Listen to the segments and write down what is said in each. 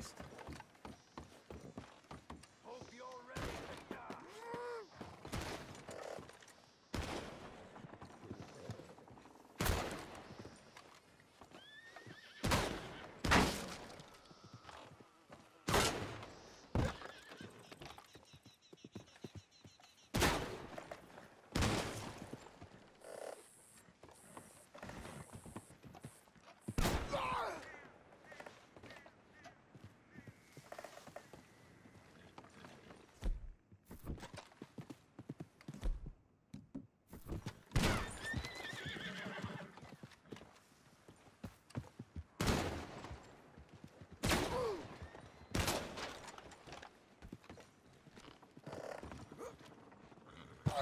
Gracias.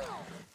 God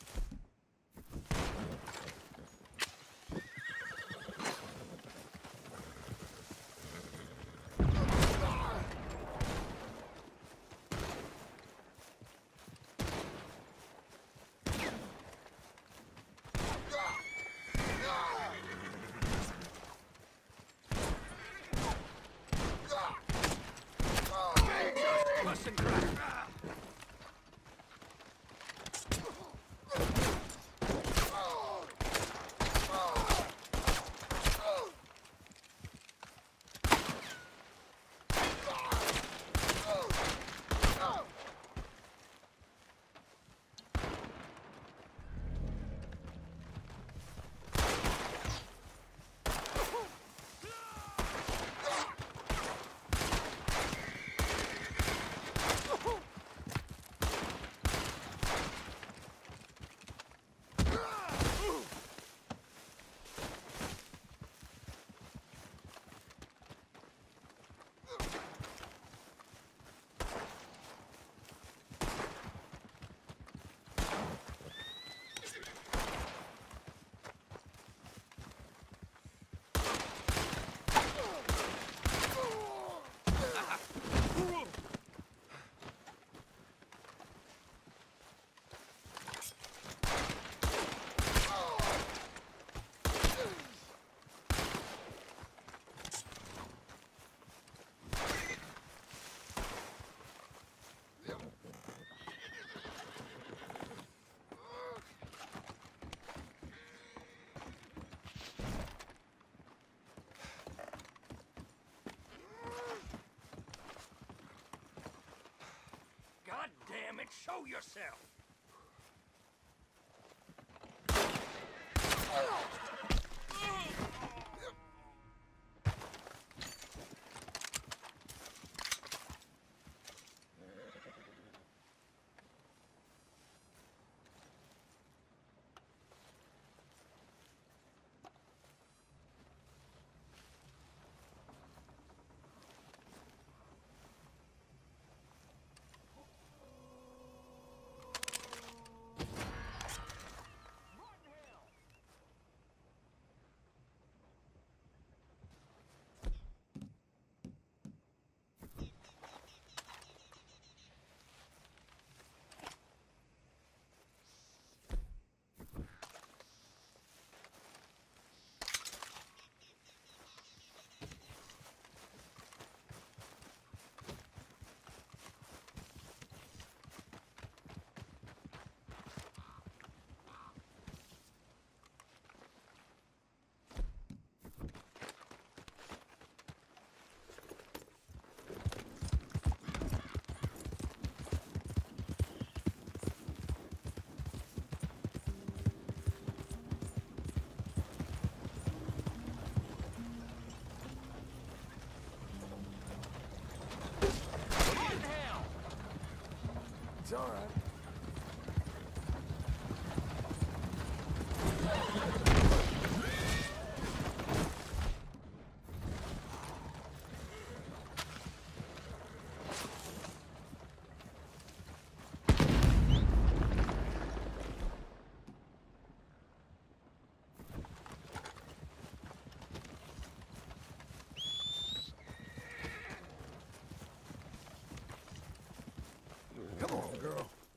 it, show yourself!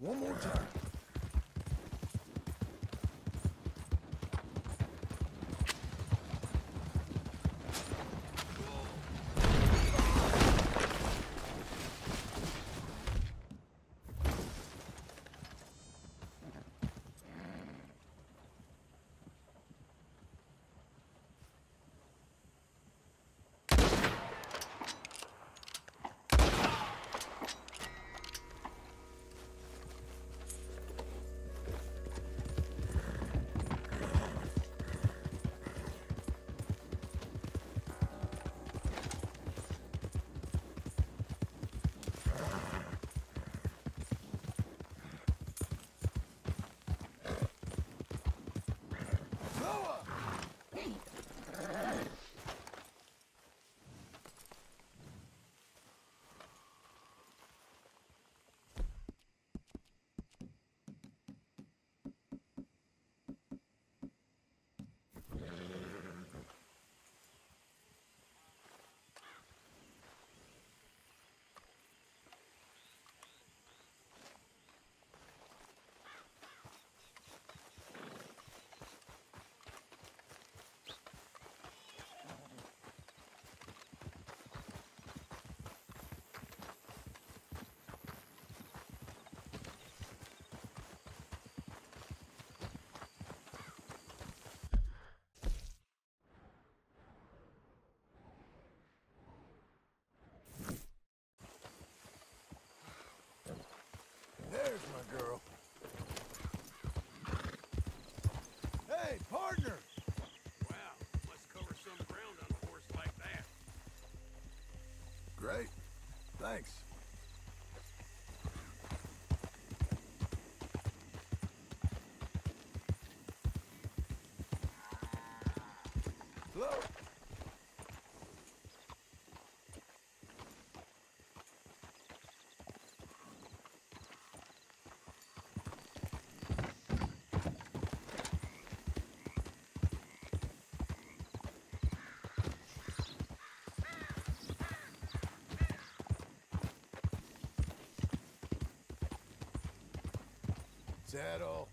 One more time. There's my girl. Hey, partner! Wow, must cover some ground on a horse like that. Great. Thanks. Saddle.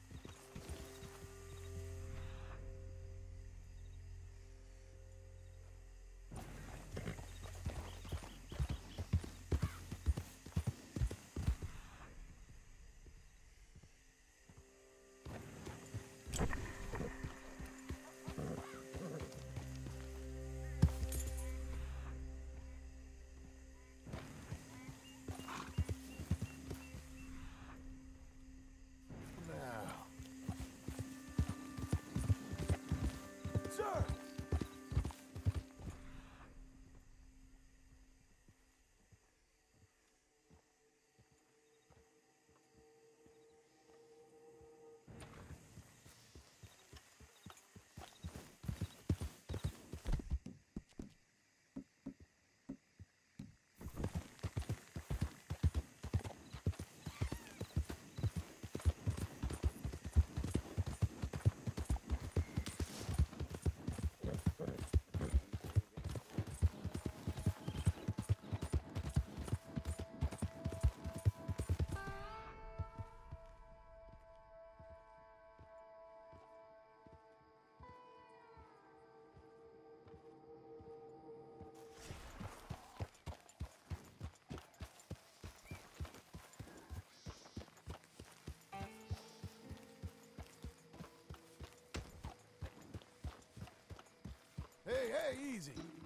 Hey, easy.